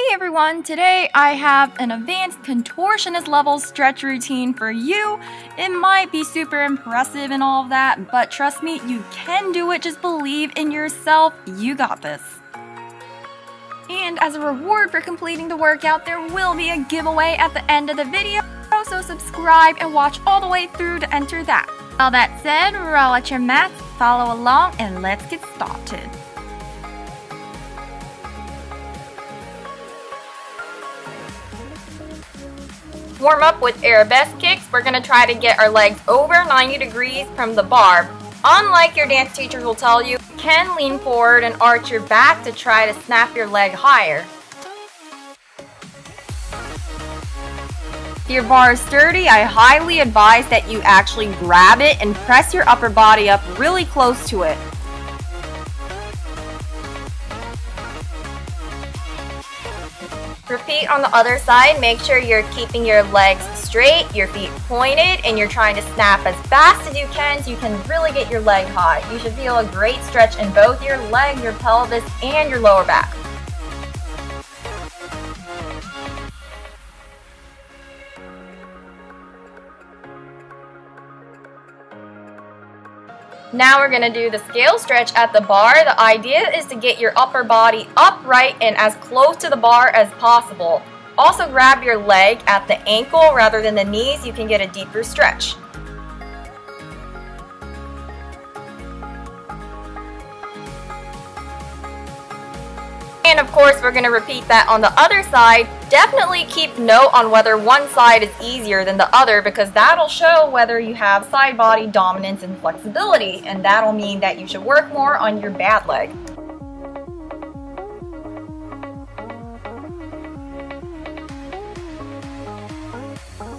Hey everyone, today I have an advanced contortionist level stretch routine for you. It might be super impressive and all of that, but trust me, you can do it. Just believe in yourself. You got this. And as a reward for completing the workout, there will be a giveaway at the end of the video, so subscribe and watch all the way through to enter that. All that said, roll out your mats, follow along, and let's get started. Warm up with arabesque kicks. We're going to try to get our legs over 90 degrees from the bar. Unlike your dance teachers will tell you, you can lean forward and arch your back to try to snap your leg higher. If your bar is sturdy, I highly advise that you actually grab it and press your upper body up really close to it. Repeat on the other side. Make sure you're keeping your legs straight, your feet pointed, and you're trying to snap as fast as you can so you can really get your leg high. You should feel a great stretch in both your leg, your pelvis, and your lower back. Now we're gonna do the scale stretch at the bar. The idea is to get your upper body upright and as close to the bar as possible. Also grab your leg at the ankle rather than the knees. You can get a deeper stretch. And of course, we're going to repeat that on the other side. Definitely keep note on whether one side is easier than the other because that'll show whether you have side body dominance and flexibility. And that'll mean that you should work more on your bad leg.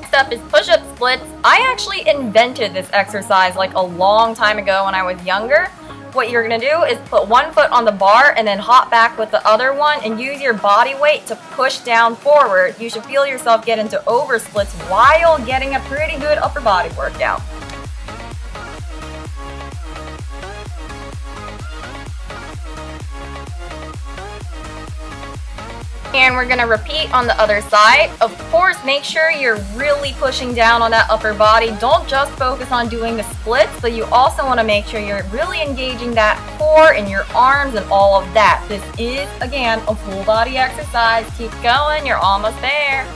Next up is push-up splits. I actually invented this exercise like a long time ago when I was younger what you're to do is put one foot on the bar and then hop back with the other one and use your body weight to push down forward. You should feel yourself get into over splits while getting a pretty good upper body workout. And we're to repeat on the other side. Of course, make sure you're really pushing down on that upper body. Don't just focus on doing the splits, but you also want to make sure you're really engaging that core and your arms and all of that. This is, again, a full body exercise. Keep going. You're almost there.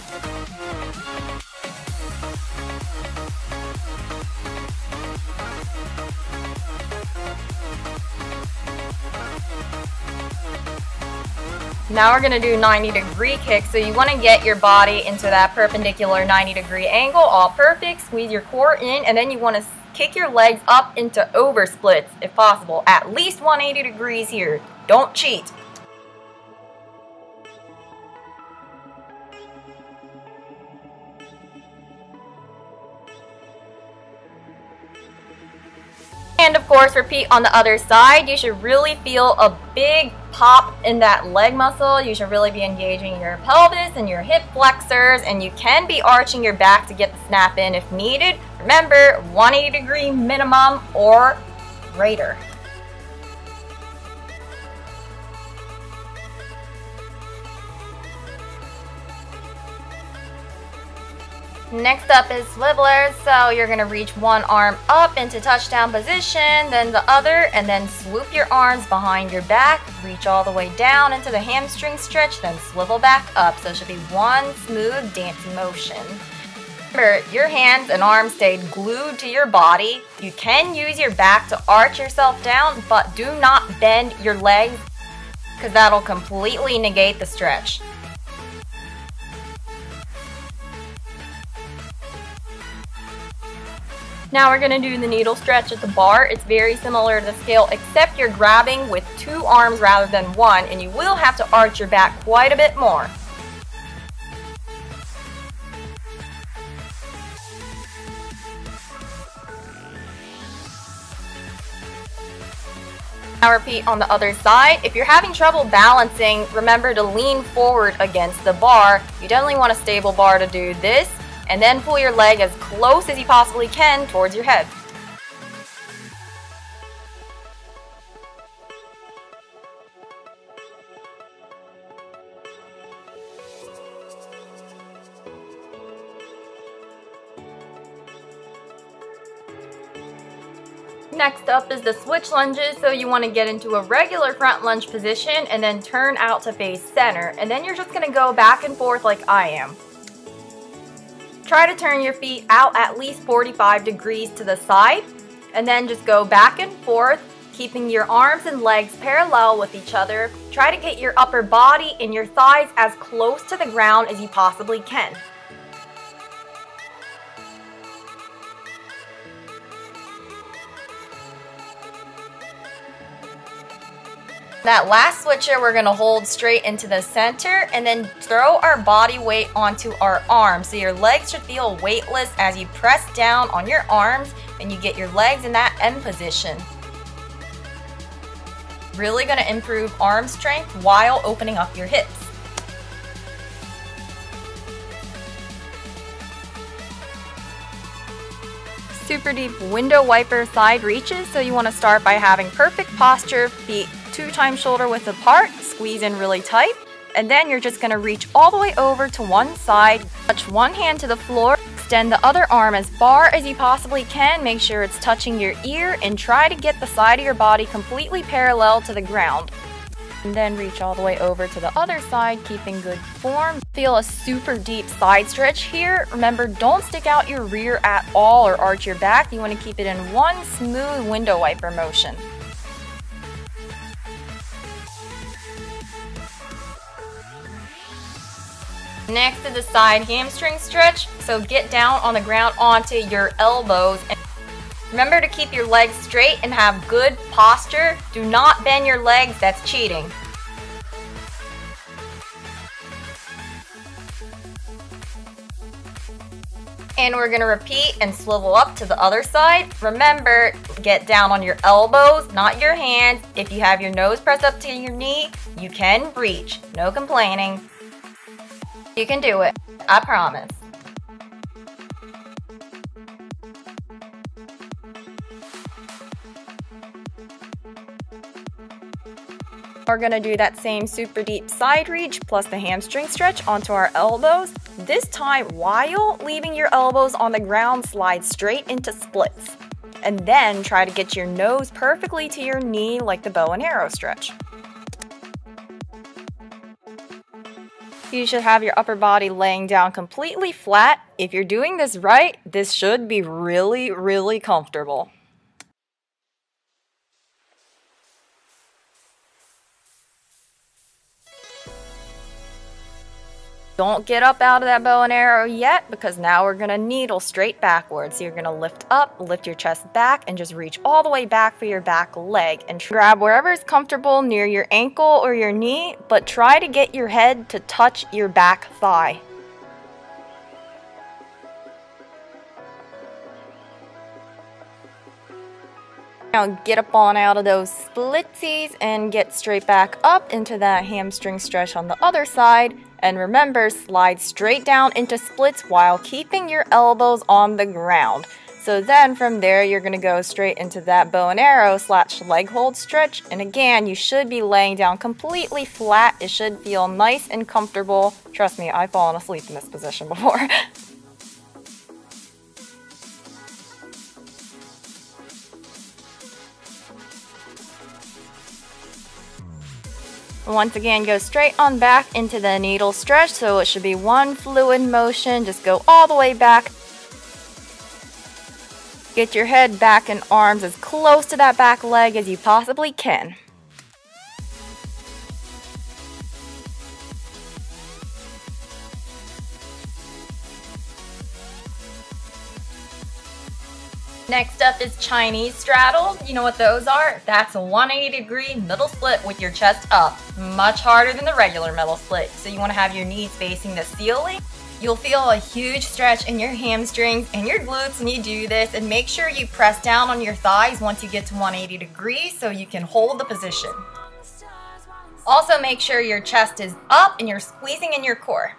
Now we're going to do 90 degree kicks. So you want to get your body into that perpendicular 90 degree angle, all perfect. Squeeze your core in and then you want to kick your legs up into over splits if possible. At least 180 degrees here. Don't cheat. And of course, repeat on the other side. You should really feel a big pop in that leg muscle. You should really be engaging your pelvis and your hip flexors, and you can be arching your back to get the snap in if needed. Remember, 180 degree minimum or greater. Next up is swivelers. So you're going to reach one arm up into touchdown position, then the other, and then swoop your arms behind your back. Reach all the way down into the hamstring stretch, then swivel back up. So it should be one smooth dancing motion. Remember, your hands and arms stay glued to your body. You can use your back to arch yourself down, but do not bend your legs because that'll completely negate the stretch. Now we're going to do the needle stretch at the bar. It's very similar to the scale except you're grabbing with two arms rather than one and you will have to arch your back quite a bit more. Now repeat on the other side. If you're having trouble balancing, remember to lean forward against the bar. You definitely want a stable bar to do this and then pull your leg as close as you possibly can towards your head. Next up is the switch lunges. So you wanna get into a regular front lunge position and then turn out to face center. And then you're just gonna go back and forth like I am. Try to turn your feet out at least 45 degrees to the side and then just go back and forth keeping your arms and legs parallel with each other. Try to get your upper body and your thighs as close to the ground as you possibly can. That last switcher we're going to hold straight into the center and then throw our body weight onto our arms. So your legs should feel weightless as you press down on your arms and you get your legs in that M position. Really going to improve arm strength while opening up your hips. Super deep window wiper side reaches, so you want to start by having perfect posture, feet two times shoulder width apart, squeeze in really tight, and then you're just gonna reach all the way over to one side, touch one hand to the floor, extend the other arm as far as you possibly can, make sure it's touching your ear, and try to get the side of your body completely parallel to the ground. And then reach all the way over to the other side, keeping good form. Feel a super deep side stretch here. Remember, don't stick out your rear at all or arch your back. You wanna keep it in one smooth window wiper motion. Next is the side hamstring stretch. So get down on the ground onto your elbows. And remember to keep your legs straight and have good posture. Do not bend your legs, that's cheating. And we're gonna repeat and swivel up to the other side. Remember, get down on your elbows, not your hands. If you have your nose pressed up to your knee, you can reach. No complaining. You can do it. I promise. We're gonna do that same super deep side reach plus the hamstring stretch onto our elbows. This time, while leaving your elbows on the ground, slide straight into splits. And then try to get your nose perfectly to your knee like the bow and arrow stretch. You should have your upper body laying down completely flat. If you're doing this right, this should be really, really comfortable. Don't get up out of that bow and arrow yet because now we're gonna needle straight backwards. So you're gonna lift up, lift your chest back, and just reach all the way back for your back leg. And grab wherever is comfortable near your ankle or your knee, but try to get your head to touch your back thigh. Now get up on out of those splitsies and get straight back up into that hamstring stretch on the other side and remember, slide straight down into splits while keeping your elbows on the ground. So then from there, you're gonna go straight into that bow and arrow slash leg hold stretch. And again, you should be laying down completely flat. It should feel nice and comfortable. Trust me, I've fallen asleep in this position before. Once again, go straight on back into the needle stretch, so it should be one fluid motion. Just go all the way back. Get your head back and arms as close to that back leg as you possibly can. Next up is Chinese straddle. You know what those are? That's a 180 degree middle split with your chest up. Much harder than the regular middle split. So you wanna have your knees facing the ceiling. You'll feel a huge stretch in your hamstrings and your glutes when you do this and make sure you press down on your thighs once you get to 180 degrees so you can hold the position. Also make sure your chest is up and you're squeezing in your core.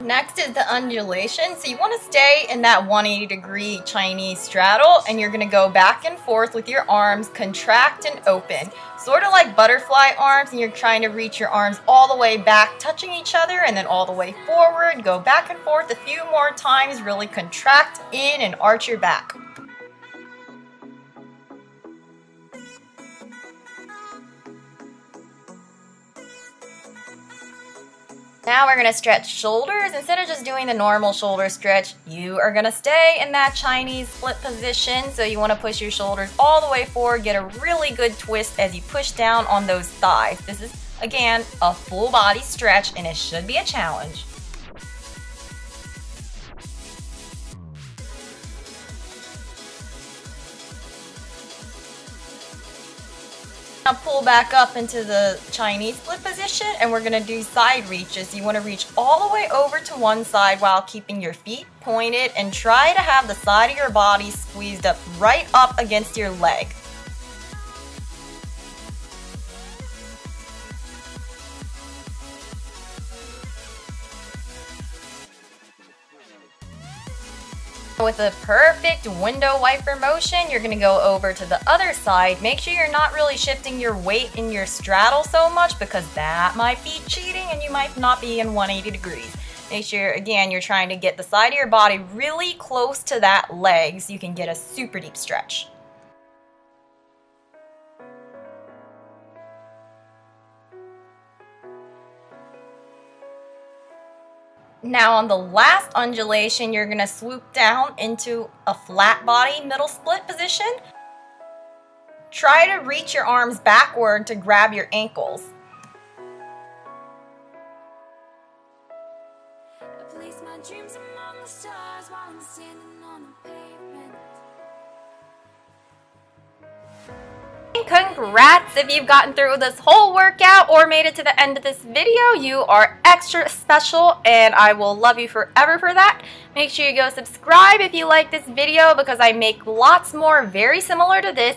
Next is the undulation. So you want to stay in that 180 degree Chinese straddle and you're going to go back and forth with your arms, contract and open. Sort of like butterfly arms and you're trying to reach your arms all the way back, touching each other and then all the way forward. Go back and forth a few more times, really contract in and arch your back. Now we're to stretch shoulders. Instead of just doing the normal shoulder stretch, you are to stay in that Chinese split position. So you want to push your shoulders all the way forward, get a really good twist as you push down on those thighs. This is, again, a full body stretch and it should be a challenge. Now pull back up into the Chinese split position and we're gonna do side reaches. You wanna reach all the way over to one side while keeping your feet pointed and try to have the side of your body squeezed up right up against your leg. With a perfect window wiper motion, you're gonna go over to the other side. Make sure you're not really shifting your weight in your straddle so much because that might be cheating and you might not be in 180 degrees. Make sure, again, you're trying to get the side of your body really close to that leg so you can get a super deep stretch. Now on the last undulation, you're gonna swoop down into a flat body middle split position. Try to reach your arms backward to grab your ankles. Congrats if you've gotten through this whole workout or made it to the end of this video. You are extra special and I will love you forever for that. Make sure you go subscribe if you like this video because I make lots more very similar to this.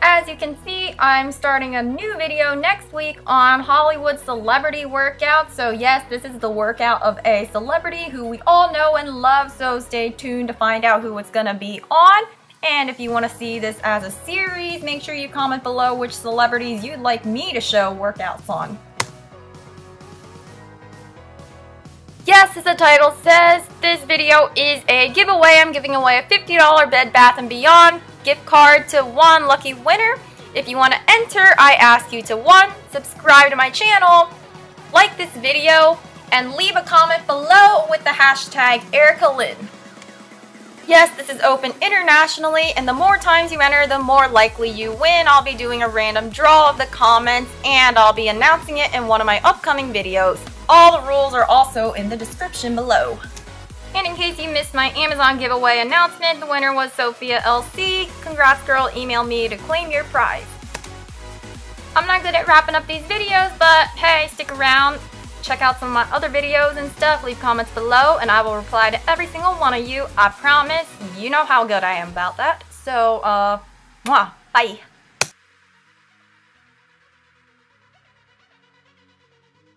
As you can see, I'm starting a new video next week on Hollywood celebrity workout. So yes, this is the workout of a celebrity who we all know and love. So stay tuned to find out who it's to be on. And if you want to see this as a series, make sure you comment below which celebrities you'd like me to show workouts on. Yes, as the title says, this video is a giveaway. I'm giving away a $50 Bed Bath & Beyond gift card to one lucky winner. If you want to enter, I ask you to one, subscribe to my channel, like this video, and leave a comment below with the hashtag Erica Lin. Yes, this is open internationally, and the more times you enter, the more likely you win. I'll be doing a random draw of the comments, and I'll be announcing it in one of my upcoming videos. All the rules are also in the description below. And in case you missed my Amazon giveaway announcement, the winner was Sophia LC. Congrats girl, email me to claim your prize. I'm not good at wrapping up these videos, but hey, stick around check out some of my other videos and stuff, leave comments below and I will reply to every single one of you. I promise. You know how good I am about that. So, uh, mwah, bye.